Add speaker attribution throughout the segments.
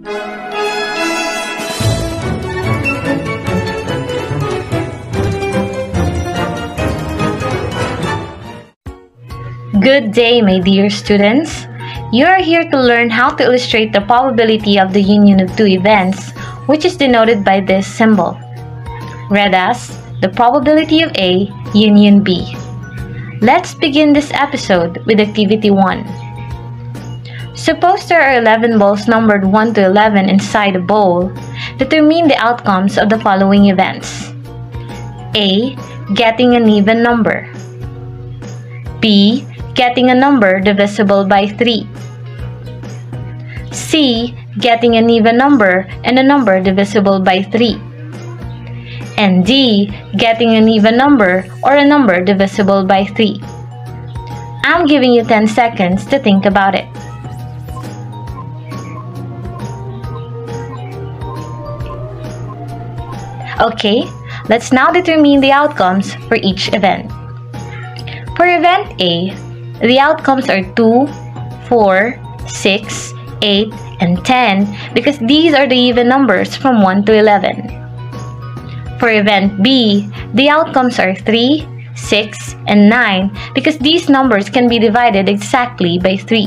Speaker 1: Good day, my dear students. You are here to learn how to illustrate the probability of the union of two events, which is denoted by this symbol, read as the probability of A union B. Let's begin this episode with activity 1. Suppose there are 11 balls numbered 1 to 11 inside a bowl. Determine the outcomes of the following events. A. Getting an even number. B getting a number divisible by 3. C. Getting an even number and a number divisible by 3. And D. Getting an even number or a number divisible by 3. I'm giving you 10 seconds to think about it. Okay, let's now determine the outcomes for each event. For event A, the outcomes are 2, 4, 6, 8, and 10 because these are the even numbers from 1 to 11. For event B, the outcomes are 3, 6, and 9 because these numbers can be divided exactly by 3.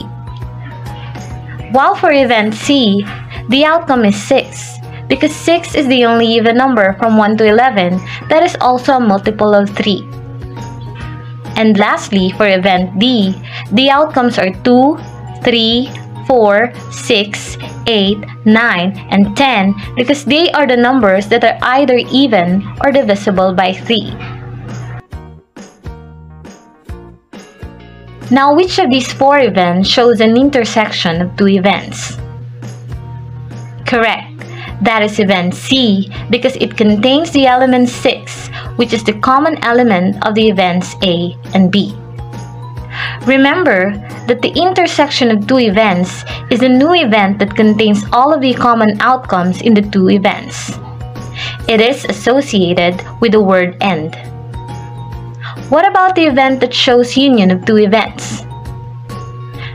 Speaker 1: While for event C, the outcome is 6 because 6 is the only even number from 1 to 11 that is also a multiple of 3. And lastly, for event D, the outcomes are 2, 3, 4, 6, 8, 9, and 10 because they are the numbers that are either even or divisible by 3. Now, which of these four events shows an intersection of two events? Correct. That is event C because it contains the element 6 which is the common element of the events A and B. Remember that the intersection of two events is a new event that contains all of the common outcomes in the two events. It is associated with the word and. What about the event that shows union of two events?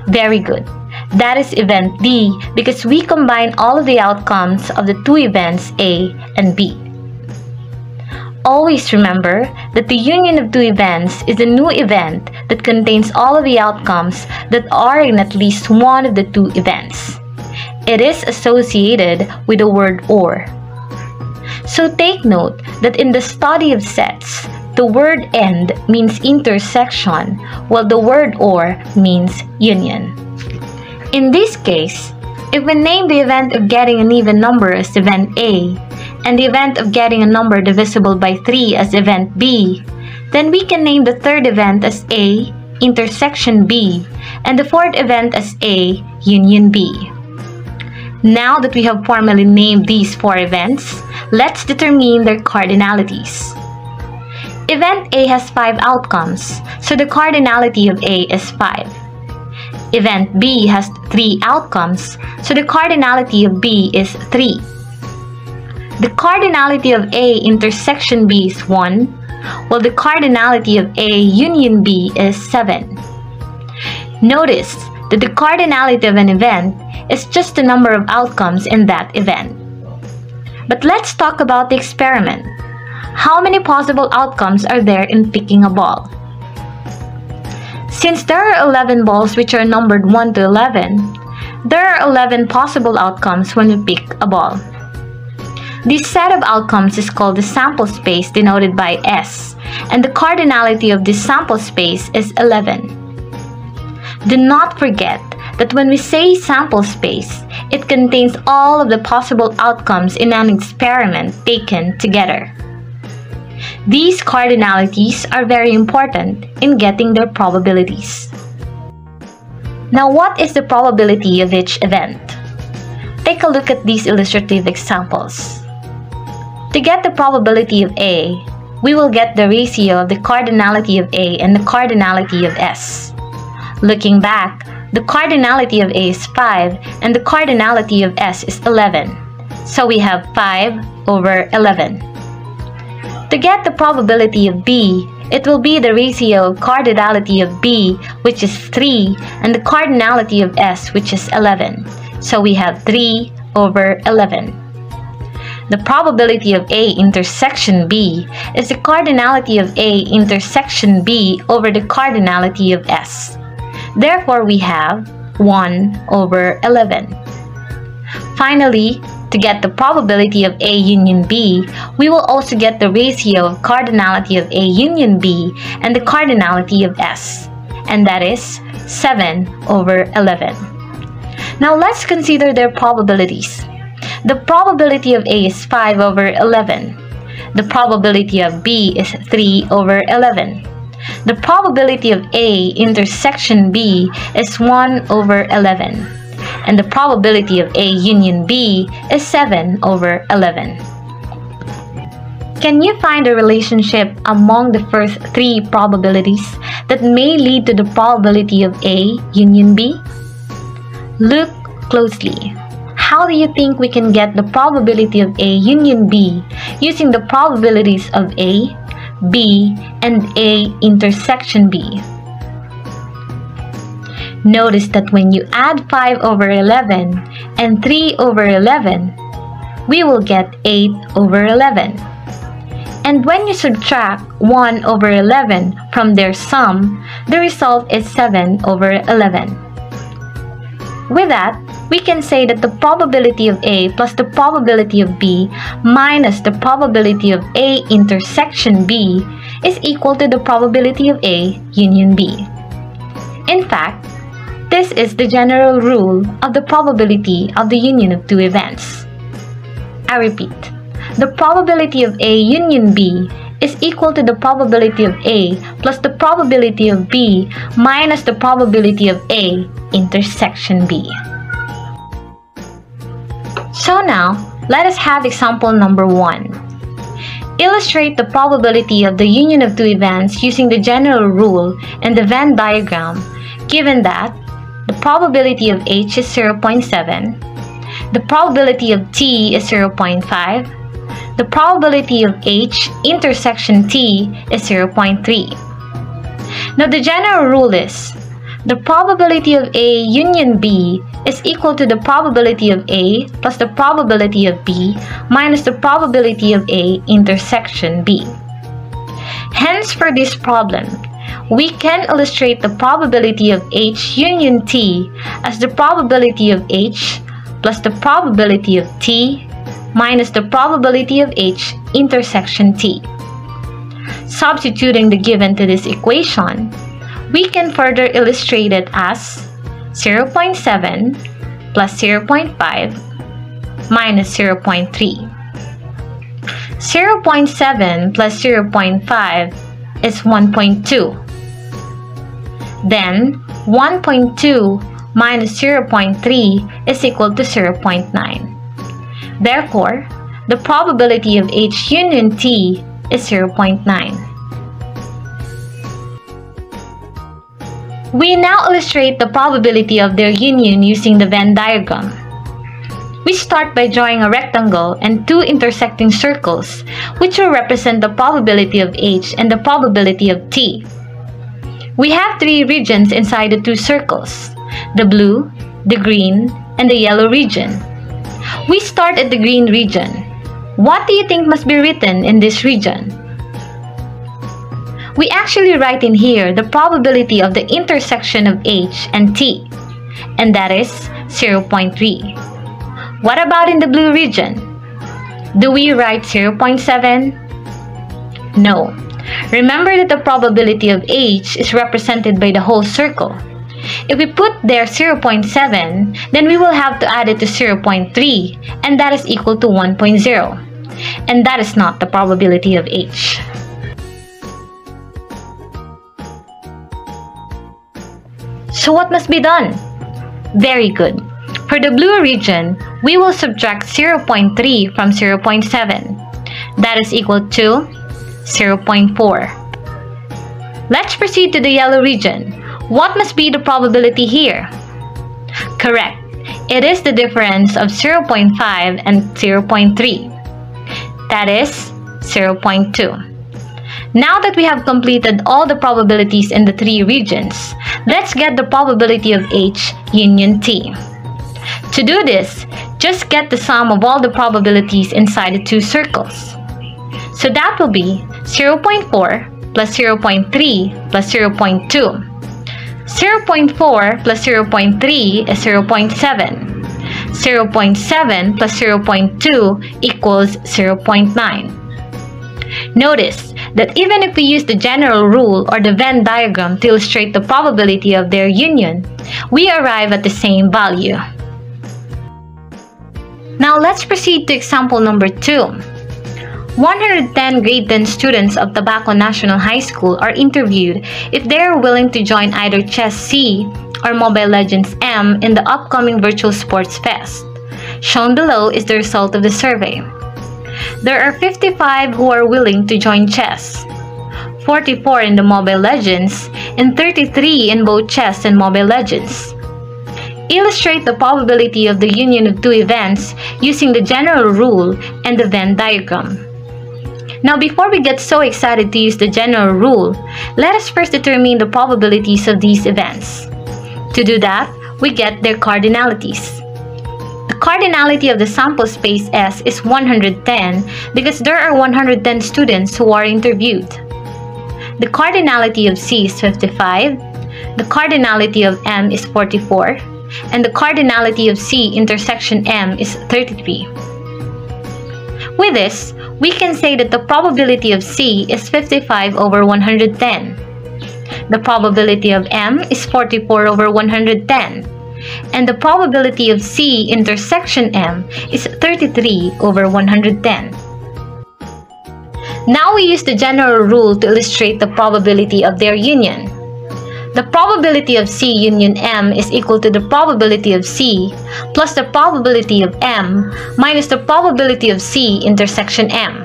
Speaker 1: Very good. That is event D because we combine all of the outcomes of the two events A and B. Always remember that the union of two events is a new event that contains all of the outcomes that are in at least one of the two events. It is associated with the word OR. So take note that in the study of sets, the word AND means intersection, while the word OR means union. In this case, if we name the event of getting an even number as event A, and the event of getting a number divisible by 3 as event B, then we can name the third event as A intersection B and the fourth event as A union B. Now that we have formally named these four events, let's determine their cardinalities. Event A has 5 outcomes, so the cardinality of A is 5. Event B has 3 outcomes, so the cardinality of B is 3. The cardinality of A intersection B is 1, while the cardinality of A union B is 7. Notice that the cardinality of an event is just the number of outcomes in that event. But let's talk about the experiment. How many possible outcomes are there in picking a ball? Since there are 11 balls which are numbered 1 to 11, there are 11 possible outcomes when we pick a ball. This set of outcomes is called the sample space denoted by S, and the cardinality of this sample space is 11. Do not forget that when we say sample space, it contains all of the possible outcomes in an experiment taken together. These cardinalities are very important in getting their probabilities. Now what is the probability of each event? Take a look at these illustrative examples. To get the probability of A, we will get the ratio of the cardinality of A and the cardinality of S. Looking back, the cardinality of A is 5 and the cardinality of S is 11. So we have 5 over 11. To get the probability of B, it will be the ratio of cardinality of B, which is 3, and the cardinality of S, which is 11. So we have 3 over 11. The probability of A intersection B is the cardinality of A intersection B over the cardinality of S. Therefore, we have 1 over 11. Finally, to get the probability of A union B, we will also get the ratio of cardinality of A union B and the cardinality of S, and that is 7 over 11. Now let's consider their probabilities. The probability of A is 5 over 11. The probability of B is 3 over 11. The probability of A intersection B is 1 over 11. And the probability of A union B is 7 over 11. Can you find a relationship among the first three probabilities that may lead to the probability of A union B? Look closely. How do you think we can get the probability of A union B using the probabilities of A, B, and A intersection B? Notice that when you add 5 over 11 and 3 over 11, we will get 8 over 11. And when you subtract 1 over 11 from their sum, the result is 7 over 11. With that, we can say that the probability of A plus the probability of B minus the probability of A intersection B is equal to the probability of A union B. In fact, this is the general rule of the probability of the union of two events. I repeat, the probability of A union B is equal to the probability of A plus the probability of B minus the probability of A intersection B. So now, let us have example number 1. Illustrate the probability of the union of two events using the general rule and the Venn diagram given that the probability of H is 0.7, the probability of T is 0.5, the probability of H intersection T is 0.3. Now the general rule is the probability of A union B is equal to the probability of A plus the probability of B minus the probability of A intersection B. Hence for this problem, we can illustrate the probability of H union T as the probability of H plus the probability of T minus the probability of H intersection T. Substituting the given to this equation, we can further illustrate it as 0.7 plus 0.5 minus 0.3. 0.7 plus 0.5 is 1.2. Then 1.2 minus 0.3 is equal to 0.9. Therefore, the probability of H union T is 0.9. We now illustrate the probability of their union using the Venn diagram. We start by drawing a rectangle and two intersecting circles, which will represent the probability of H and the probability of T. We have three regions inside the two circles, the blue, the green, and the yellow region. We start at the green region. What do you think must be written in this region? We actually write in here the probability of the intersection of H and T, and that is 0.3. What about in the blue region? Do we write 0.7? No. Remember that the probability of H is represented by the whole circle. If we put there 0.7, then we will have to add it to 0.3, and that is equal to 1.0. And that is not the probability of H. So what must be done? Very good. For the blue region, we will subtract 0.3 from 0.7. That is equal to 0.4. Let's proceed to the yellow region. What must be the probability here? Correct. It is the difference of 0.5 and 0.3. That is 0.2. Now that we have completed all the probabilities in the three regions, let's get the probability of H union T. To do this, just get the sum of all the probabilities inside the two circles. So that will be 0.4 plus 0.3 plus 0.2. 0.4 plus 0.3 is 0.7. 0.7 plus 0.2 equals 0.9. Notice that even if we use the general rule or the Venn diagram to illustrate the probability of their union, we arrive at the same value. Now let's proceed to example number 2. 110 grade 10 students of Tabaco National High School are interviewed if they are willing to join either Chess C or Mobile Legends M in the upcoming Virtual Sports Fest. Shown below is the result of the survey. There are 55 who are willing to join chess, 44 in the Mobile Legends, and 33 in both chess and Mobile Legends. Illustrate the probability of the union of two events using the general rule and the Venn diagram. Now before we get so excited to use the general rule, let us first determine the probabilities of these events. To do that, we get their cardinalities The cardinality of the sample space S is 110 because there are 110 students who are interviewed. The cardinality of C is 55, the cardinality of M is 44, and the cardinality of C intersection M is 33. With this, we can say that the probability of C is 55 over 110. The probability of M is 44 over 110 and the probability of C intersection M is 33 over 110. Now we use the general rule to illustrate the probability of their union. The probability of C union M is equal to the probability of C plus the probability of M minus the probability of C intersection M.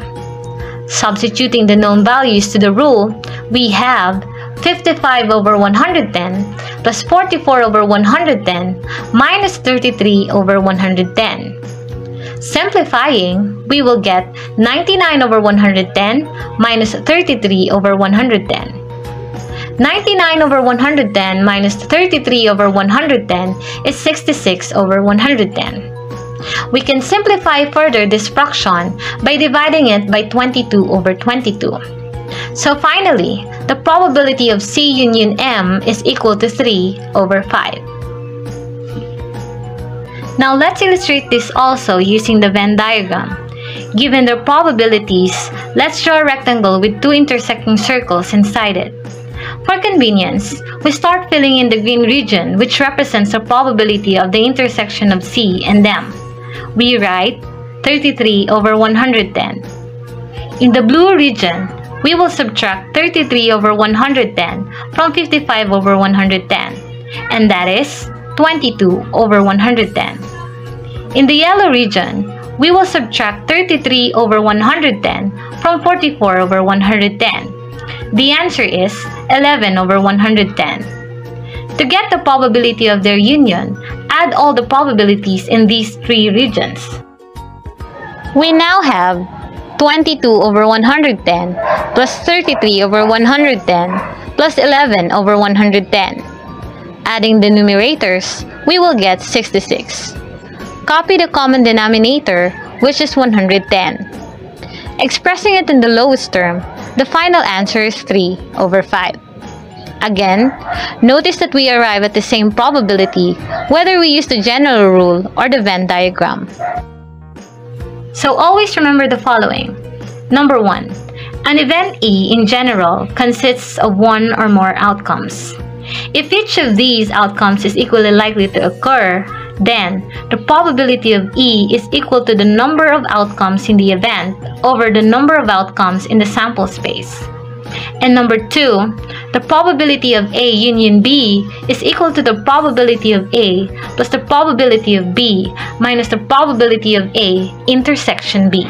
Speaker 1: Substituting the known values to the rule, we have 55 over 110 plus 44 over 110 minus 33 over 110. Simplifying, we will get 99 over 110 minus 33 over 110. 99 over 110 minus 33 over 110 is 66 over 110. We can simplify further this fraction by dividing it by 22 over 22. So finally, the probability of C union M is equal to 3 over 5. Now let's illustrate this also using the Venn diagram. Given the probabilities, let's draw a rectangle with two intersecting circles inside it. For convenience, we start filling in the green region which represents the probability of the intersection of C and M. We write 33 over 110. In the blue region, we will subtract 33 over 110 from 55 over 110, and that is 22 over 110. In the yellow region, we will subtract 33 over 110 from 44 over 110. The answer is 11 over 110. To get the probability of their union, add all the probabilities in these three regions. We now have 22 over 110 plus 33 over 110 plus 11 over 110. Adding the numerators, we will get 66. Copy the common denominator, which is 110. Expressing it in the lowest term, the final answer is 3 over 5. Again, notice that we arrive at the same probability whether we use the general rule or the Venn diagram. So always remember the following. Number 1. An event E in general consists of one or more outcomes. If each of these outcomes is equally likely to occur, then the probability of E is equal to the number of outcomes in the event over the number of outcomes in the sample space. And number two, the probability of A union B is equal to the probability of A plus the probability of B minus the probability of A intersection B.